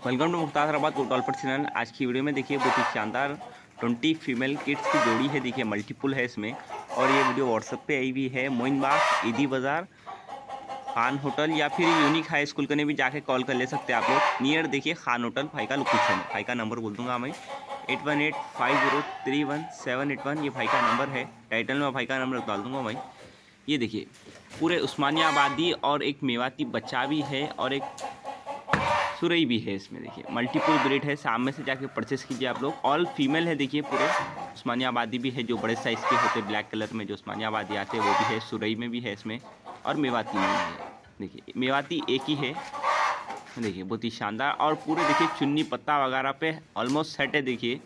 Welcome to Mukhtarabad कोटॉलपर channel आज की वीडियो में देखिए, बहुत ही शानदार ट्वेंटी फीमेल किड्स की जोड़ी है। देखिए मल्टीपुल है इसमें। और ये वीडियो व्हाट्सएप पे आई हुई है। मोइनबाग ईदी बाज़ार, खान होटल या फिर यूनिक हाई स्कूल करने भी जाके कॉल कर ले सकते हैं आप लोग। नियर देखिए, खान होटल, भाई का लोकेशन भाई का नंबर बोल दूँगा मैं। Eight one eight five zero three one seven eight one, ये भाई का नंबर है। टाइटल में भाई का नंबर डाल दूँगा मैं। ये देखिए, पूरे उस्मानिया आबादी और एक मेवाती बच्चा भी है और एक सुरई भी है इसमें, देखिए। मल्टीपल ब्रेड है, सामने से जाके परचेस कीजिए आप लोग। ऑल फीमेल है, देखिए, पूरे। उस्मानिया आबादी भी है, जो बड़े साइज़ के होते ब्लैक कलर में जो उस्मानिया आबादी आते हैं, वो भी है, सुरई में भी है इसमें, और मेवाती में भी है। देखिए, मेवाती एक ही है। देखिए, बहुत ही शानदार, और पूरे, देखिए, चुन्नी पत्ता वगैरह पे ऑलमोस्ट सेट है, देखिए।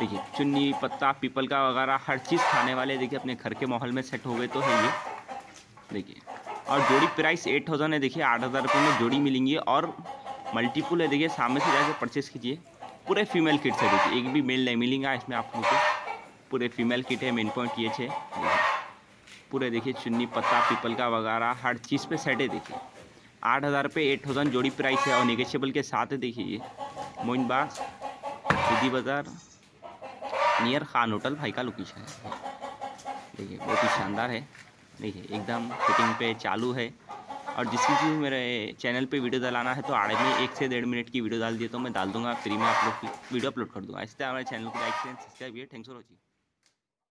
देखिए, चुन्नी पत्ता पीपल का वगैरह, हर चीज़ खाने वाले, देखिए, अपने घर के माहौल में सेट हो गए तो है ये। देखिए, और जोड़ी प्राइस एट थाउज़ेंड है, देखिए, आठ हज़ार रुपये में जोड़ी मिलेंगी, और मल्टीपुल है, देखिए, सामने से जाके परचेस कीजिए। पूरे फीमेल किट है, देखिए, एक भी मेल नहीं मिलेगा इसमें आप को। पूरे फीमेल किट है मेन पॉइंट ये छे। पूरे देखिए, चुन्नी पत्ता पीपल का वगैरह, हर चीज़ पे सेट है, देखिए। आठ हज़ार रुपये एट थाउज़ेंड जोड़ी प्राइस है और निगेशियबल के साथ है, देखिए मोइन बाग सीधी बाज़ार नियर खान होटल भाई का लोकेशन है। देखिए, बहुत ही शानदार है। देखिए, एकदम फिटिंग पे चालू है। और जिसकी भी मेरे चैनल पे वीडियो डालाना है तो आड़े में एक से डेढ़ मिनट की वीडियो डाल दिए तो मैं डाल दूँगा, फ्री में आप लोग वीडियो अपलोड कर दूँगा। इससे हमारे चैनल को लाइक सब्सक्राइब किया थैंक्स फॉर वॉचिंग